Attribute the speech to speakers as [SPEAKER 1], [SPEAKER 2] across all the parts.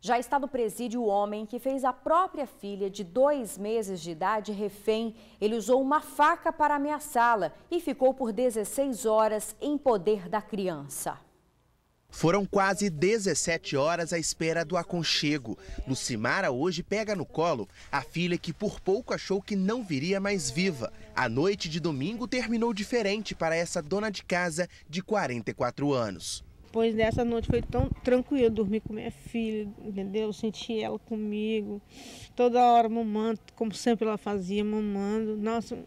[SPEAKER 1] Já está no presídio o homem que fez a própria filha de dois meses de idade refém. Ele usou uma faca para ameaçá-la e ficou por 16 horas em poder da criança.
[SPEAKER 2] Foram quase 17 horas à espera do aconchego. Lucimara hoje pega no colo a filha que por pouco achou que não viria mais viva. A noite de domingo terminou diferente para essa dona de casa de 44 anos.
[SPEAKER 3] Depois dessa noite foi tão tranquilo dormir com minha filha, entendeu? Senti ela comigo, toda hora mamando, como sempre ela fazia, mamando. Nossa,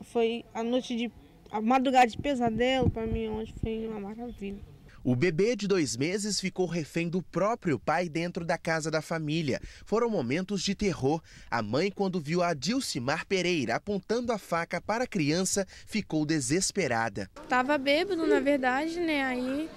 [SPEAKER 3] foi a noite de. a madrugada de pesadelo para mim ontem foi uma maravilha.
[SPEAKER 2] O bebê de dois meses ficou refém do próprio pai dentro da casa da família. Foram momentos de terror. A mãe, quando viu a Dilcimar Pereira apontando a faca para a criança, ficou desesperada.
[SPEAKER 4] Tava bêbado, na verdade, né? Aí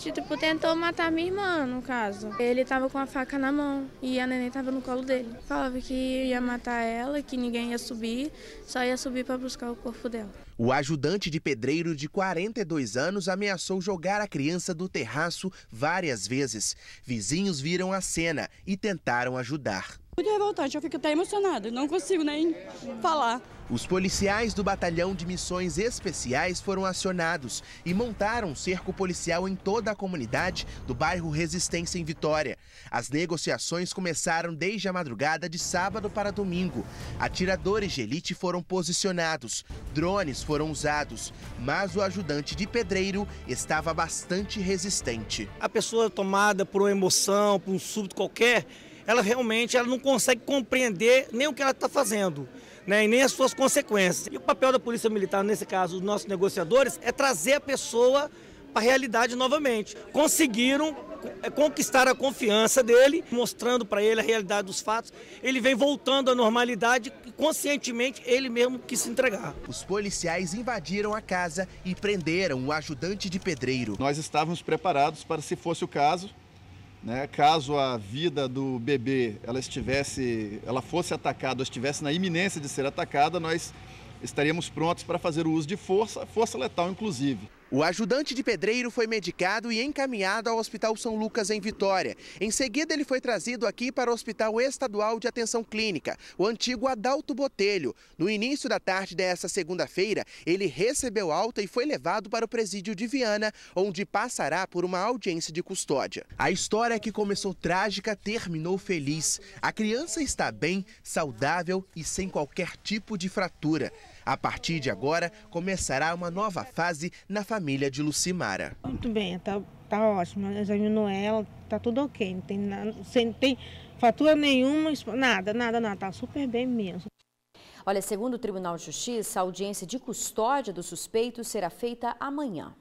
[SPEAKER 4] Tipo, tentou matar minha irmã, no caso. Ele tava com a faca na mão e a neném tava no colo dele. Falava que ia matar ela, que ninguém ia subir, só ia subir para buscar o corpo dela.
[SPEAKER 2] O ajudante de pedreiro de 42 anos ameaçou jogar a criança do terraço várias vezes. Vizinhos viram a cena e tentaram ajudar.
[SPEAKER 5] Muito revoltante, eu fico até emocionada, não consigo nem falar.
[SPEAKER 2] Os policiais do Batalhão de Missões Especiais foram acionados e montaram um cerco policial em toda a comunidade do bairro Resistência em Vitória. As negociações começaram desde a madrugada de sábado para domingo. Atiradores de elite foram posicionados, drones foram usados, mas o ajudante de pedreiro estava bastante resistente.
[SPEAKER 6] A pessoa tomada por uma emoção, por um súbito qualquer, ela realmente ela não consegue compreender nem o que ela está fazendo. Né, e nem as suas consequências. E o papel da Polícia Militar, nesse caso, os nossos negociadores, é trazer a pessoa para a realidade novamente. Conseguiram é, conquistar a confiança dele, mostrando para ele a realidade dos fatos. Ele vem voltando à normalidade e conscientemente ele mesmo quis se entregar.
[SPEAKER 2] Os policiais invadiram a casa e prenderam o ajudante de pedreiro.
[SPEAKER 7] Nós estávamos preparados para, se fosse o caso, né, caso a vida do bebê ela estivesse, ela fosse atacada ou estivesse na iminência de ser atacada, nós estaríamos prontos para fazer o uso de força, força letal inclusive.
[SPEAKER 2] O ajudante de pedreiro foi medicado e encaminhado ao Hospital São Lucas, em Vitória. Em seguida, ele foi trazido aqui para o Hospital Estadual de Atenção Clínica, o antigo Adalto Botelho. No início da tarde dessa segunda-feira, ele recebeu alta e foi levado para o presídio de Viana, onde passará por uma audiência de custódia. A história que começou trágica terminou feliz. A criança está bem, saudável e sem qualquer tipo de fratura. A partir de agora, começará uma nova fase na família de Lucimara.
[SPEAKER 3] Muito bem, tá, tá ótimo. Examinou ela, tá tudo ok. Não tem, nada, não tem fatura nenhuma, nada, nada, nada. Tá super bem mesmo.
[SPEAKER 1] Olha, segundo o Tribunal de Justiça, a audiência de custódia do suspeito será feita amanhã.